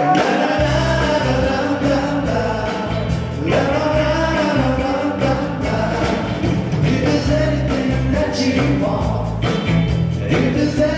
If there's anything that you want, if there's anything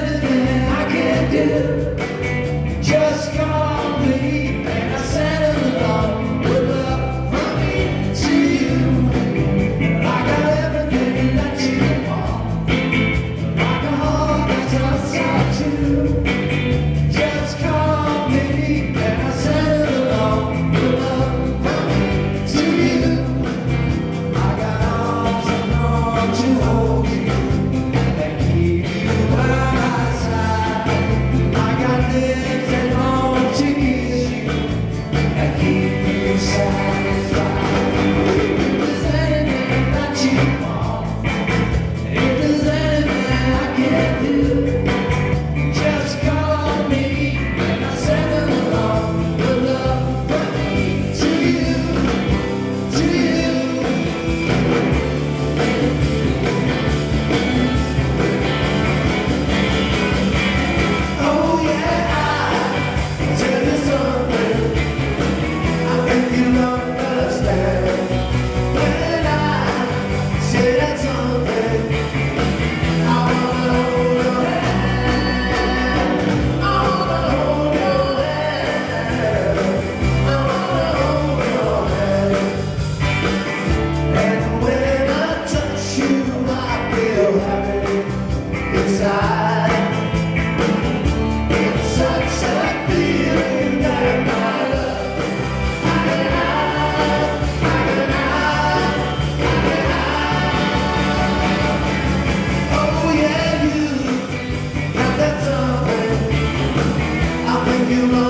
you love you.